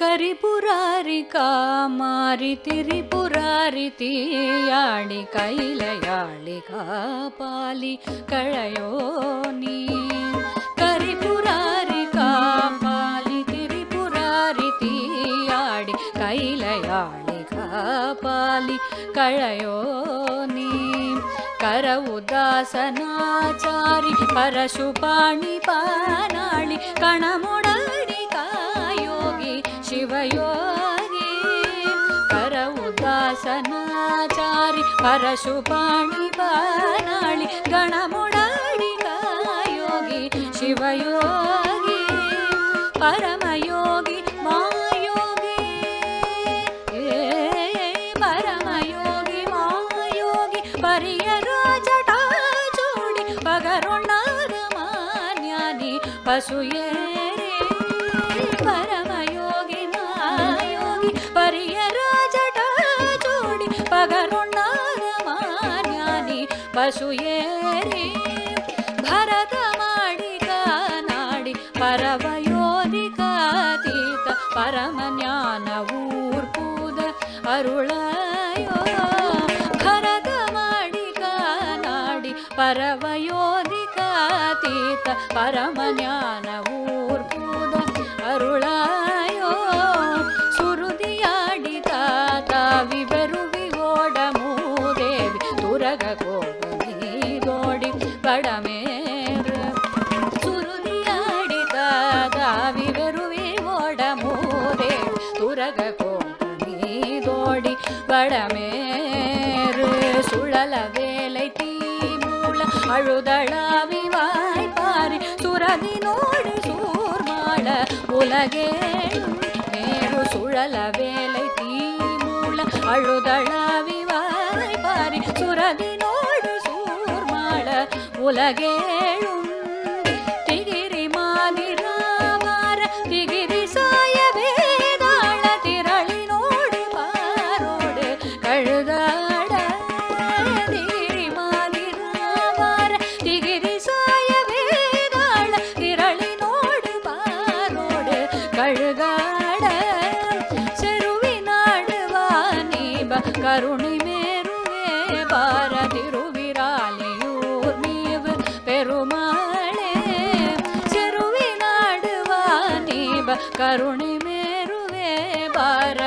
करिपुरारिका मारीतिरिपुरारीतियाणि कैलयालिका पाली कलयो करीपुरारीका करिपुरारिका तिरि पुरारीतिया कैलयाणि कपाली कलयो नी कर उदासनाचारि परशुपाणि पानाळि कणा शिवयोगी पर उदासनाचारि परशुपाणि पराणि गणमुडाणि का योगी शिवयोगी परमयोगी मायोगी ए परमयोगी मा योगी पर्यरु जटाचोणि पशुये पर ಜೋಡಿ ಪಗರೊಣ್ಣಾಗ ಮಾನ್ಯಾನಿ ಪಶುಯೇರಿ ಭರತ ಮಾಡಿಕ ನಾಡಿ ಪರವಯೋಧಿಕಾತೀತ ಪರಮಜ್ಞಾನ ಊರ್ಪೂದ ಅರುಳಯೋ ಭರತ ಮಾಡಿಕ ನಾಡಿ ಪರವಯೋಧಿಕಾತೀತ ಪರಮಜ್ಞಾನ ಊರ್ಪೂದ ತುರಗ ಕೋಡಿ ಗೋಡಿ படமேறு சுழல வேலை தீ மூல அழுதளாவி வாய்ப்பாரி சுரதினோடு சூர்மாள உலகேழும் மேரு சுழல வேலை தீ மூல அழுதளாவி வாய்ப்பாரி சுரதினோடு சூர்மாள உலகேழும் வாணிப கருணை மேருவே பார திருவிராலியூர் நீவு பெருமாளே செருவினாடு வாணிப கருணை மேருவே பார